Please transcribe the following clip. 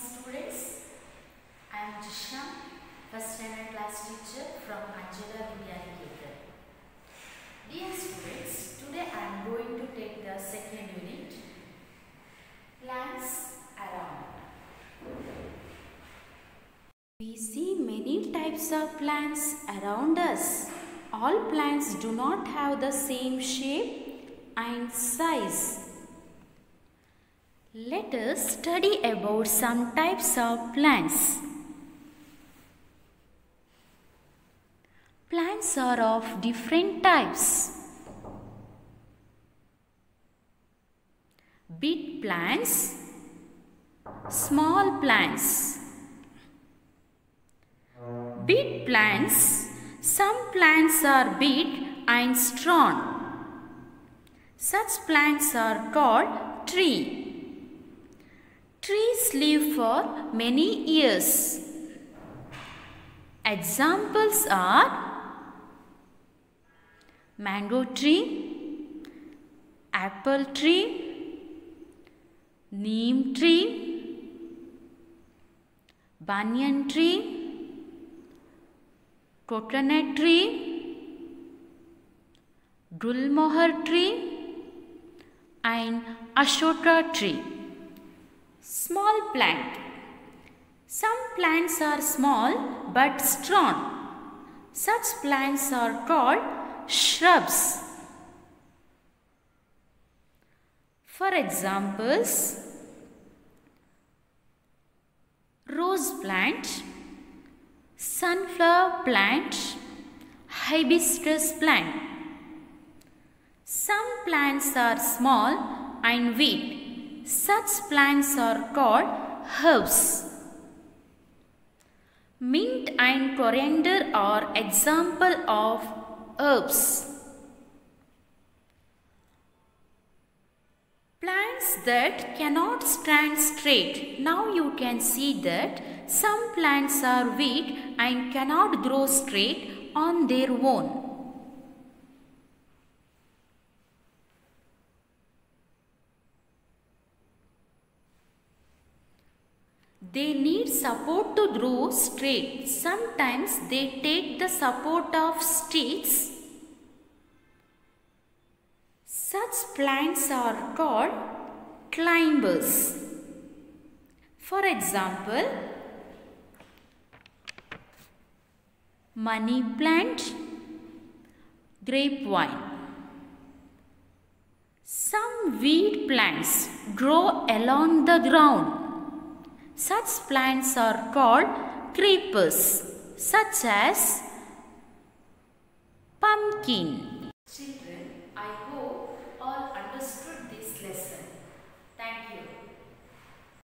students. I am Jisha, first standard class teacher from Angela Vidyaniketan. Dear students, today I am going to take the second unit, plants around. We see many types of plants around us. All plants do not have the same shape and size. Let us study about some types of plants. Plants are of different types. Big plants, small plants. Big plants, some plants are big and strong. Such plants are called tree. Trees live for many years. Examples are mango tree, apple tree, neem tree, banyan tree, coconut tree, gulmohar tree and ashoka tree. Small plant. Some plants are small but strong. Such plants are called shrubs. For examples, rose plant, sunflower plant, hibiscus plant. Some plants are small and weak. Such plants are called herbs. Mint and coriander are example of herbs. Plants that cannot stand straight. Now you can see that some plants are weak and cannot grow straight on their own. They need support to grow straight. Sometimes they take the support of sticks. Such plants are called climbers. For example, money plant, grapevine. Some weed plants grow along the ground. Such plants are called creepers such as pumpkin. Children, I hope all understood this lesson. Thank you.